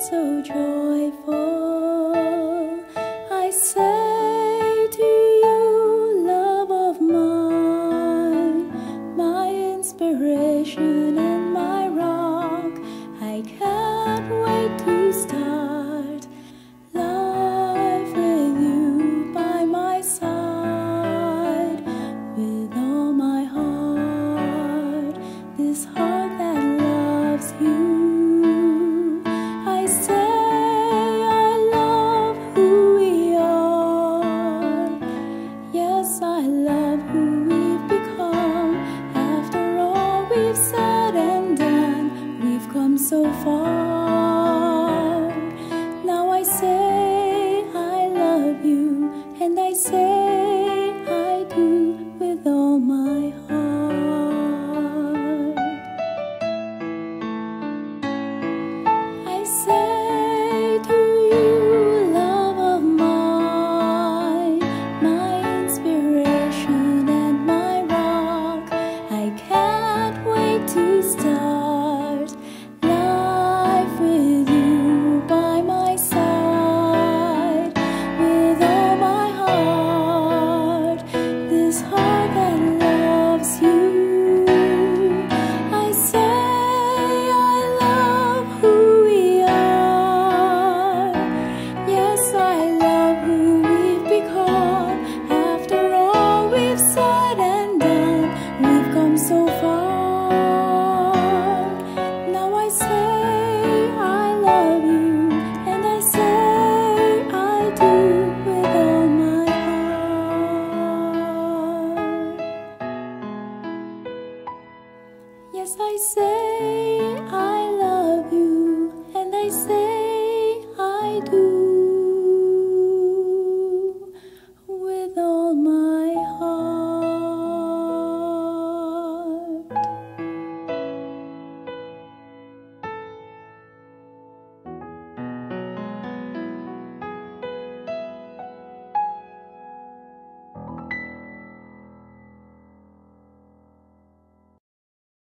so joyful. I say to you, love of mine, my inspiration I love who we've become. After all we've said and done, we've come so far. Yes, I say I love you, and I say.